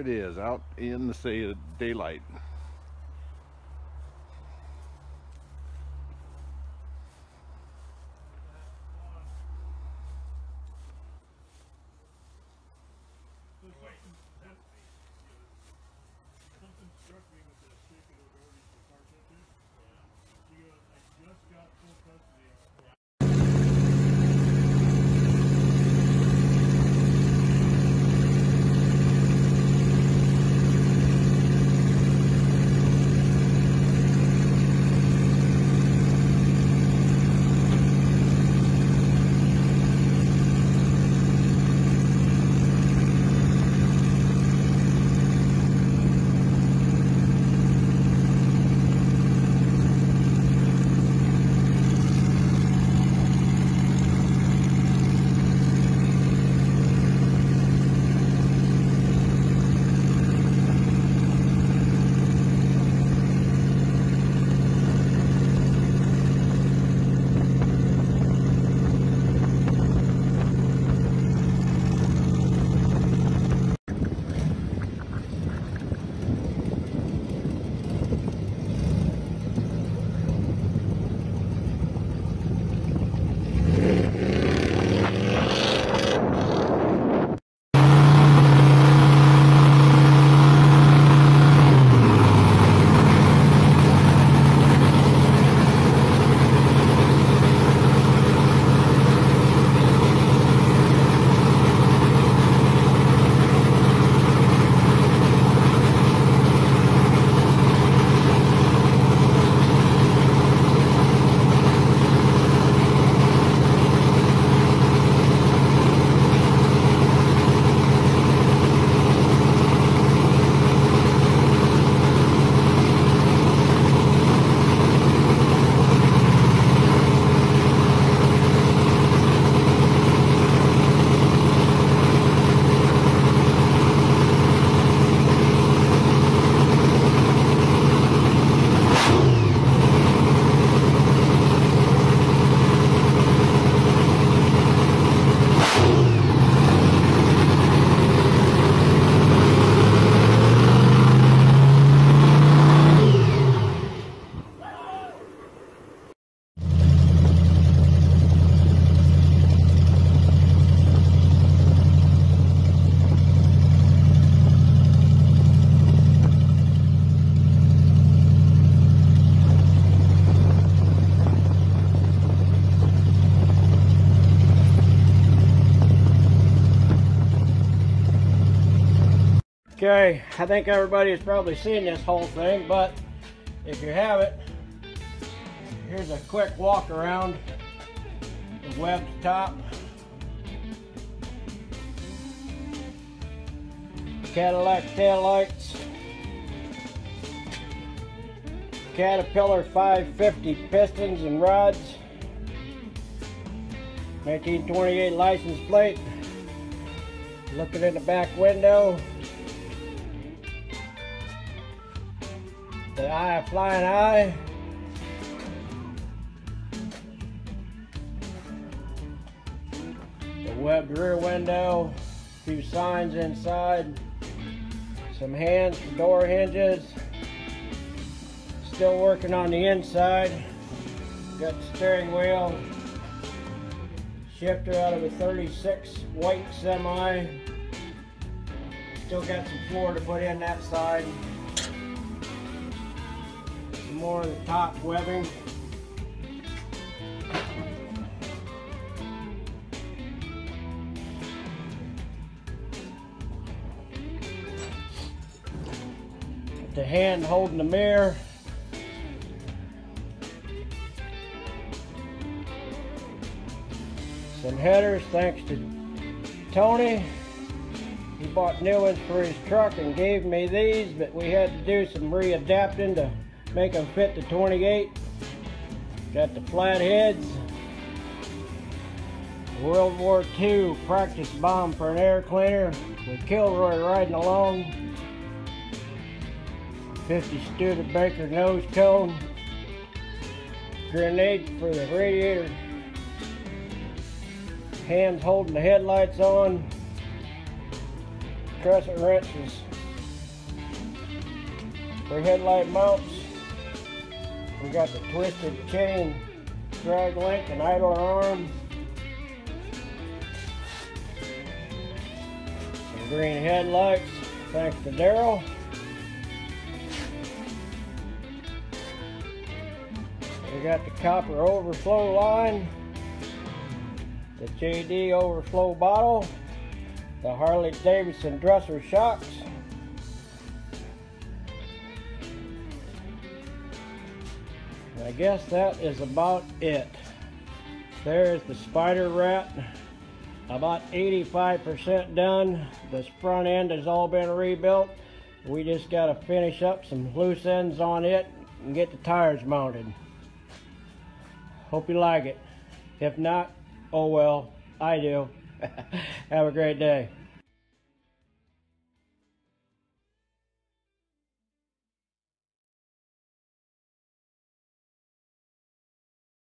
it is, out in the daylight. I think everybody has probably seen this whole thing, but if you haven't, here's a quick walk around the webbed top. Cadillac tail lights. Caterpillar 550 pistons and rods. 1928 license plate. Looking in the back window. The eye flying eye. The webbed rear window. A few signs inside. Some hands for door hinges. Still working on the inside. Got the steering wheel. Shifter out of a 36 white semi. Still got some floor to put in that side more of the top webbing. The hand holding the mirror. Some headers thanks to Tony. He bought new ones for his truck and gave me these, but we had to do some readapting to make them fit the 28. Got the flat heads. World War II practice bomb for an air cleaner with Kilroy riding along. 50 Studebaker nose cone. Grenade for the radiator. Hands holding the headlights on. Crescent wrenches for headlight mounts. We got the twisted chain drag link and idler arm. Some green headlights, thanks to Daryl. We got the copper overflow line, the JD overflow bottle, the Harley Davidson dresser shocks, I guess that is about it. There's the spider rat. About 85% done. This front end has all been rebuilt. We just got to finish up some loose ends on it and get the tires mounted. Hope you like it. If not, oh well, I do. Have a great day.